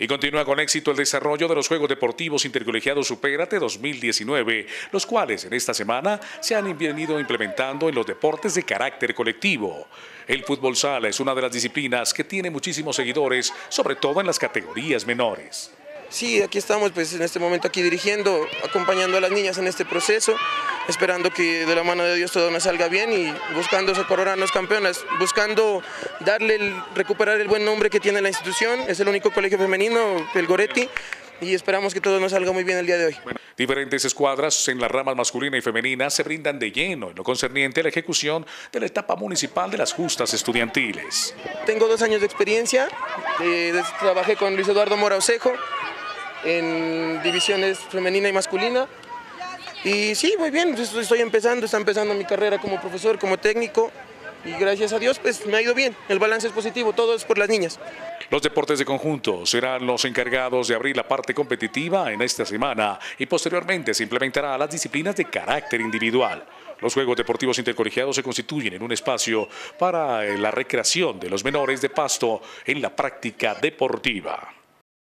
Y continúa con éxito el desarrollo de los Juegos Deportivos Intercolegiados Supérate 2019, los cuales en esta semana se han venido implementando en los deportes de carácter colectivo. El fútbol sala es una de las disciplinas que tiene muchísimos seguidores, sobre todo en las categorías menores. Sí, aquí estamos pues en este momento aquí dirigiendo, acompañando a las niñas en este proceso, esperando que de la mano de Dios todo nos salga bien y buscando coronarnos campeonas, buscando darle el, recuperar el buen nombre que tiene la institución, es el único colegio femenino, el Goretti, y esperamos que todo nos salga muy bien el día de hoy. diferentes escuadras en las ramas masculina y femenina se brindan de lleno en lo concerniente a la ejecución de la etapa municipal de las justas estudiantiles. Tengo dos años de experiencia, eh, trabajé con Luis Eduardo Mora Osejo, en divisiones femenina y masculina. Y sí, muy bien, pues, estoy empezando, está empezando mi carrera como profesor, como técnico y gracias a Dios pues me ha ido bien, el balance es positivo, todo es por las niñas. Los deportes de conjunto serán los encargados de abrir la parte competitiva en esta semana y posteriormente se implementará las disciplinas de carácter individual. Los Juegos Deportivos Intercolegiados se constituyen en un espacio para la recreación de los menores de pasto en la práctica deportiva.